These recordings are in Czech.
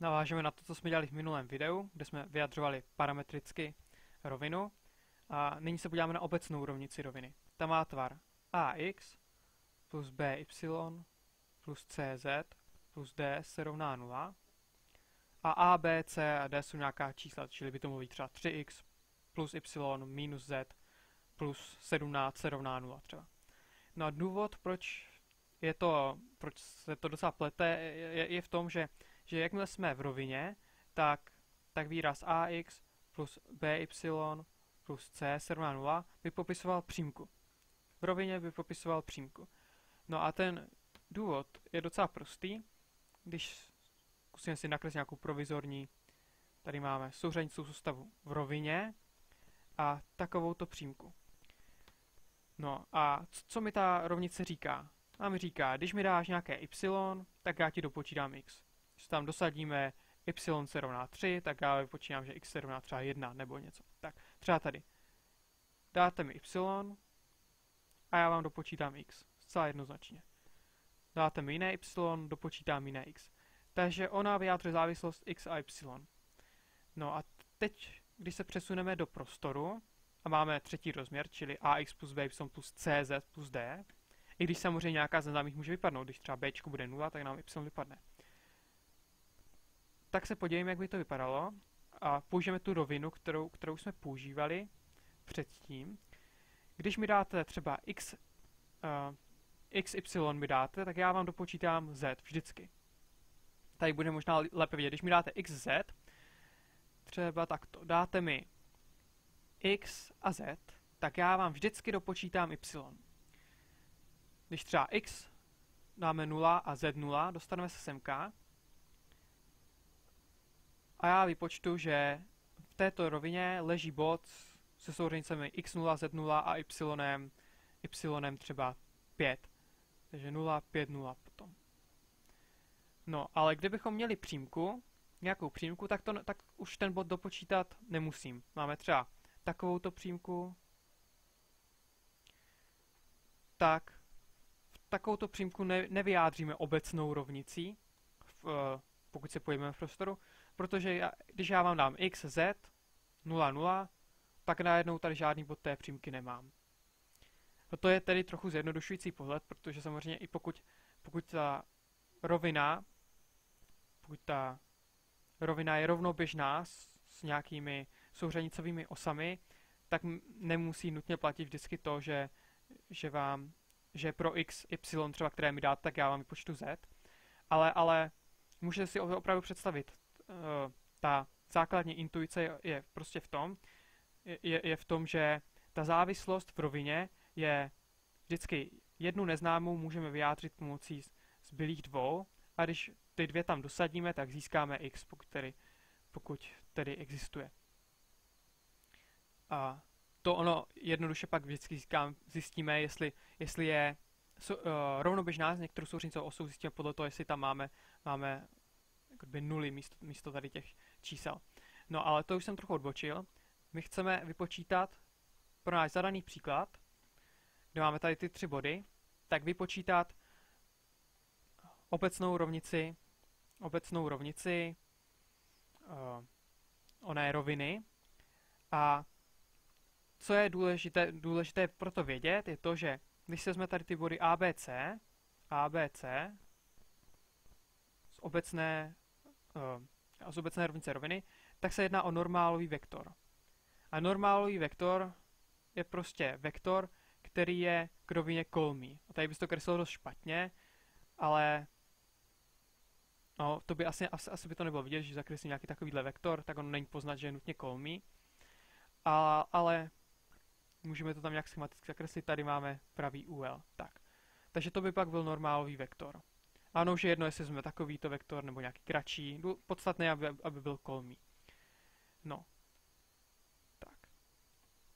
navážeme na to, co jsme dělali v minulém videu, kde jsme vyjadřovali parametricky rovinu. A nyní se podíváme na obecnou rovnici roviny. Ta má tvar ax plus by plus cz plus d se rovná 0. A a, b, c a d jsou nějaká čísla, čili by to mohlo být třeba 3x plus y minus z plus 17 se rovná 0 třeba. No a důvod, proč je to, proč se to docela plete, je, je v tom, že, že jakmile jsme v rovině, tak, tak výraz ax plus by plus c se rovná 0 by popisoval přímku. V rovině by popisoval přímku. No a ten důvod je docela prostý. Když zkusíme si nakreslit nějakou provizorní, tady máme souřadnickou soustavu v rovině a takovouto přímku. No a co mi ta rovnice říká? A mi říká, když mi dáš nějaké y, tak já ti dopočítám x. Když tam dosadíme y se rovná 3, tak já vypočítám, že x se rovná třeba 1 nebo něco. Tak třeba tady. Dáte mi y a já vám dopočítám x. Zcela jednoznačně. Dáte mi jiné y, dopočítám jiné x. Takže ona vyjádřuje závislost x a y. No a teď, když se přesuneme do prostoru a máme třetí rozměr, čili ax plus by plus cz plus d, i když samozřejmě nějaká z neznámých může vypadnout, když třeba b bude 0, tak nám y vypadne. Tak se podívejme, jak by to vypadalo a použijeme tu rovinu, kterou, kterou jsme používali předtím. Když mi dáte třeba x, uh, xy mi dáte, tak já vám dopočítám z vždycky. Tady bude možná lépe vidět. Když mi dáte xz, třeba takto, dáte mi x a z, tak já vám vždycky dopočítám y. Když třeba x dáme 0 a z 0, dostaneme se semka. A já vypočtu, že v této rovině leží bod se souřenicemi x0, z0 a y, y třeba 5. Takže 0, 5, 0 potom. No, ale kdybychom měli přímku, nějakou přímku, tak, to, tak už ten bod dopočítat nemusím. Máme třeba takovouto přímku, tak takovouto přímku ne, nevyjádříme obecnou rovnicí, v, uh, pokud se pojíme v prostoru, protože já, když já vám dám x, z, 0, 0, tak najednou tady žádný bod té přímky nemám. No to je tedy trochu zjednodušující pohled, protože samozřejmě i pokud, pokud ta rovina, pokud ta rovina je rovnoběžná s, s nějakými souřadnicovými osami, tak nemusí nutně platit vždycky to, že, že vám že pro x, y třeba, které mi dáte, tak já vám vypočtu z. Ale, ale můžete si opravdu představit, ta základní intuice je, prostě v tom, je, je v tom, že ta závislost v rovině je vždycky jednu neznámou můžeme vyjádřit pomocí zbylých dvou a když ty dvě tam dosadíme, tak získáme x, pokud tedy, pokud tedy existuje. A to ono jednoduše pak vždycky získám, zjistíme, jestli, jestli je so, uh, rovnoběžná s některou souřenicou osou, zjistíme podle toho, jestli tam máme, máme jakoby nuly místo, místo tady těch čísel. No ale to už jsem trochu odbočil. My chceme vypočítat pro náš zadaný příklad, kde máme tady ty tři body, tak vypočítat obecnou rovnici, obecnou rovnici uh, oné roviny a co je důležité, důležité proto vědět, je to, že když se jsme tady ty body ABC, ABC z obecné, z obecné rovnice roviny, tak se jedná o normálový vektor. A normálový vektor je prostě vektor, který je k rovině kolmý. A tady bys to kreslil dost špatně, ale no, to by asi, asi, asi by to nebylo vidět, že zakreslím nějaký takovýhle vektor, tak on není poznat, že je nutně kolmý. A, ale můžeme to tam nějak schematicky zakreslit, tady máme pravý úhel. Tak. Takže to by pak byl normálový vektor. Ano, že jedno, jestli jsme takovýto vektor nebo nějaký kratší, podstatné, aby, aby byl kolmý. No. Tak.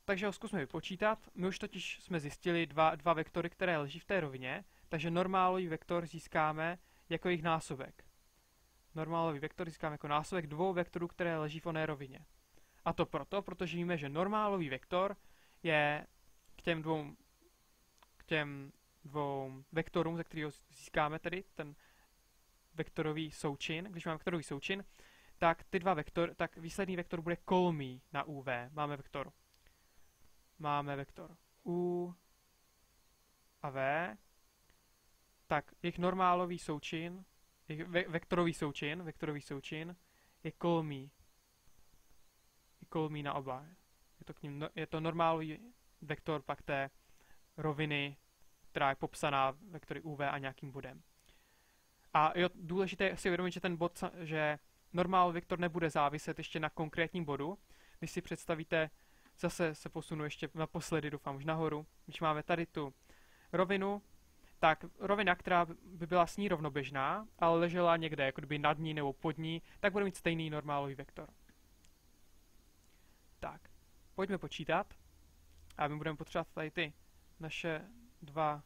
Takže ho zkusme vypočítat. My už totiž jsme zjistili dva, dva vektory, které leží v té rovině, takže normálový vektor získáme jako jejich násobek. Normálový vektor získáme jako násobek dvou vektorů, které leží v oné rovině. A to proto, protože víme, že normálový vektor je k těm dvou, k těm dvou vektorům, ze kterého získáme tedy ten vektorový součin, když máme vektorový součin, tak ty dva vektor, tak výsledný vektor bude kolmý na UV. Máme vektor. Máme vektor U a V. Tak jejich normálový součin, jejich ve, vektorový součin, vektorový součin je kolmý. Je kolmý na oba. Je to, k ním, no, je to normálový vektor pak té roviny, která je popsaná vektory UV a nějakým bodem. A jo, důležité je si uvědomit, že ten bod, že normál vektor nebude záviset ještě na konkrétním bodu. Když si představíte, zase se posunu ještě naposledy, doufám už nahoru, když máme tady tu rovinu, tak rovina, která by byla s ní rovnoběžná, ale ležela někde jako kdyby nad ní nebo pod ní, tak bude mít stejný normálový vektor. Tak, pojďme počítat. A my budeme potřebovat tady ty naše dva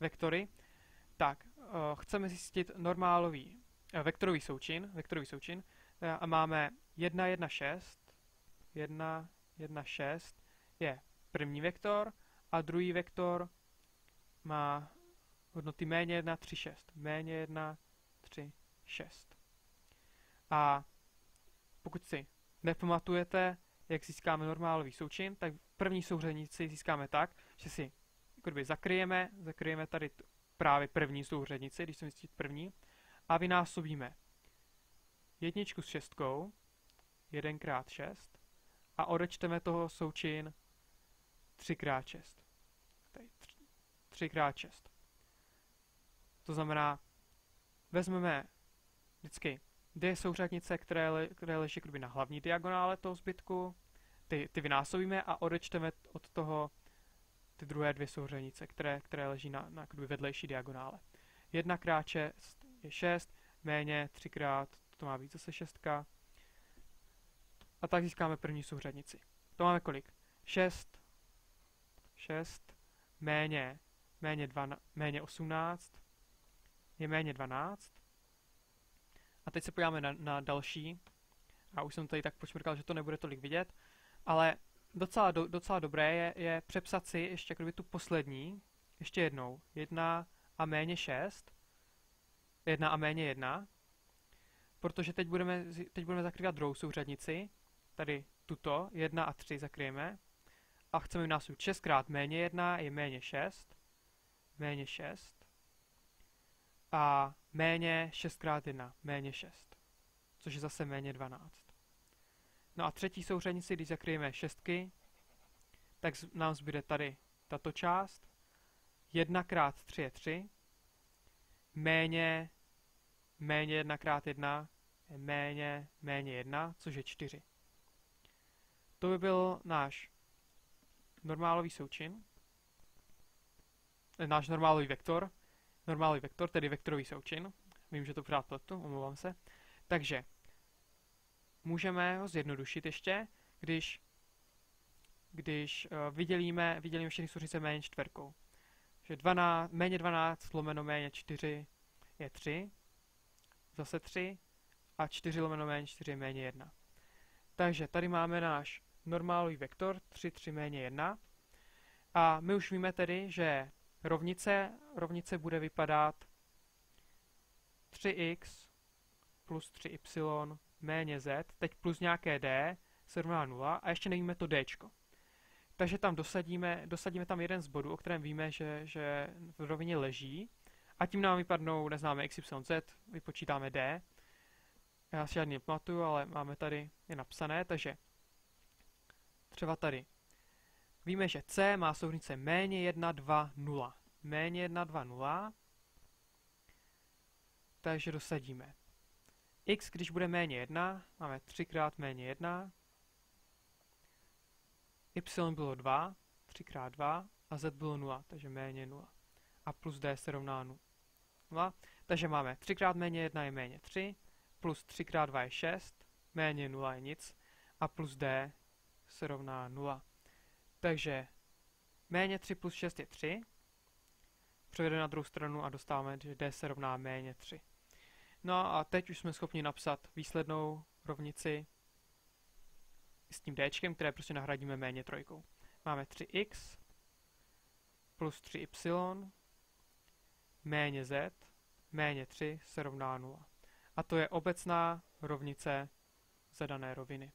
vektory. Tak, uh, chceme zjistit normálový uh, vektorový součin, vektorový součin uh, a máme 1, 1, 6, 1, 1, 6 je první vektor a druhý vektor má hodnoty méně 1, 3, 6. Méně 1, 3, 6. A pokud si nepamatujete, jak získáme normálový součin, tak první souřadnici získáme tak, že si jakoby zakryjeme, zakryjeme tady právě první souřadnici, když chceme zjistit první, a vynásobíme jedničku s šestkou, 1x6, a odečteme toho součin 3x6. Tady 3x6. To znamená, vezmeme vždycky dvě souřadnice, které, le, které leží na hlavní diagonále toho zbytku, ty, ty vynásobíme a odečteme od toho ty druhé dvě souřadnice, které, které leží na, na vedlejší diagonále. 1 krát 6 je 6, méně 3 krát, to má být zase 6. A tak získáme první souřadnici. To máme kolik? 6, 6, méně, méně, 12, méně 18, je méně 12. A teď se podíváme na, na další. A už jsem tady tak počmrkal, že to nebude tolik vidět. Ale docela, do, docela dobré je, je přepsat si ještě jako tu poslední, ještě jednou, jedna a méně šest, jedna a méně jedna, protože teď budeme, teď budeme zakrývat druhou souřadnici, tady tuto, jedna a tři zakryjeme, a chceme vynásobit 6 krát méně jedna je méně 6, méně 6, a méně 6 krát 1, méně 6, což je zase méně 12. No a třetí souřadnici, když zakryjeme šestky, tak nám zbyde tady tato část. 1 krát 3 je 3. Méně, méně 1 krát 1 je méně, méně 1, což je 4. To by byl náš normálový součin. Eh, náš normálový vektor. Normálový vektor, tedy vektorový součin. Vím, že to pořád pletu, omlouvám se. Takže můžeme ho zjednodušit ještě, když, když uh, vydělíme, vydělíme všechny souřice méně čtverkou. Že 12, méně 12 lomeno méně 4 je 3, zase 3 a 4 lomeno méně 4 je méně 1. Takže tady máme náš normálový vektor 3, 3 méně 1. A my už víme tedy, že rovnice, rovnice bude vypadat 3x plus 3y méně z, teď plus nějaké d, se rovná 0 a ještě nevíme to d. Takže tam dosadíme, dosadíme tam jeden z bodů, o kterém víme, že, že v rovině leží a tím nám vypadnou y, z, vypočítáme d. Já si žádný nepamatuju, ale máme tady je napsané, takže třeba tady. Víme, že c má souhrnice méně 1, 2, 0. Méně 1, 2, 0. Takže dosadíme x, když bude méně 1, máme 3 krát méně 1, y bylo 2, 3 krát 2 a z bylo 0, takže méně 0. A plus d se rovná 0. Takže máme 3 krát méně 1 je méně 3, plus 3 krát 2 je 6, méně 0 je nic a plus d se rovná 0. Takže méně 3 plus 6 je 3, převedeme na druhou stranu a dostáváme, že d se rovná méně 3. No a teď už jsme schopni napsat výslednou rovnici s tím d, které prostě nahradíme méně trojkou. Máme 3x plus 3y méně z méně 3 se rovná 0. A to je obecná rovnice zadané roviny.